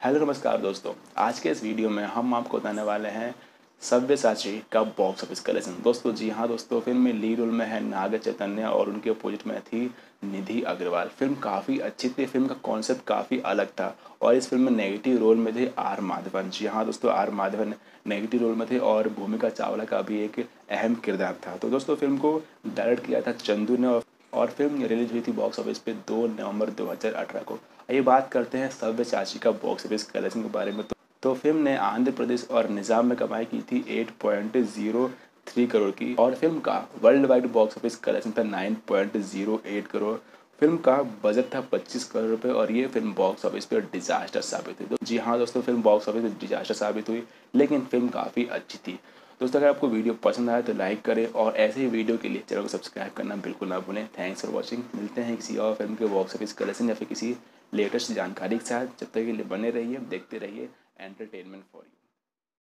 Hello, नमस्कार दोस्तों। आज के इस वीडियो में हम आपको बताने वाले हैं सव्य साची का बॉक्स ऑफ़िस कलेक्शन दोस्तों, जी हाँ दोस्तों फ़िल्म में लीड रोल में है नाग चैतन्य और उनके अपोजिट में थी निधि अग्रवाल। फ़िल्म काफ़ी अच्छी थी फ़िल्म का कॉन्सेप्ट काफ़ी अलग था और इस फ़िल्म में नेगेटिव रोल में थे आर माधवन। जी हाँ दोस्तों, आर माधवन नेगेटिव रोल में थे और भूमिका चावला का भी एक अहम किरदार था। तो दोस्तों फ़िल्म को डायरेक्ट किया था चंदू ने और फ़िल्म रिलीज़ हुई थी बॉक्स ऑफ़िस पे 2 नवंबर 2018 को। आइए बात करते हैं सव्य चाची का बॉक्स ऑफ़िस कलेक्शन के बारे में। तो, तो फ़िल्म ने आंध्र प्रदेश और निज़ाम में कमाई की थी 8.03 करोड़ की और फ़िल्म का world wide box office collection था 9.08 करोड़। फ़िल्म का बजट था 25 करोड़ रुपए और ये फ़िल्म बॉक्स ऑफ़िस पर डिजास्टर साबित हुई। तो जी हाँ दोस्तों फ़िल्म बॉक्स ऑफ़िस पर डिजास्टर साबित हुई लेकिन फ़िल्म काफ़ी अच्छी थी। दोस्तों, अगर आपको वीडियो पसंद आया तो लाइक करें और ऐसे ही वीडियो के लिए चैनल को सब्सक्राइब करना बिल्कुल ना भूलें। थैंक्स फॉर वॉचिंग मिलते हैं किसी और फ़िल्म के वॉक्स ऑफ़िस कलेक्शन या फिर किसी लेटेस्ट जानकारी के साथ। जब तक के लिए बने रहिए, देखते रहिए। Entertainment for you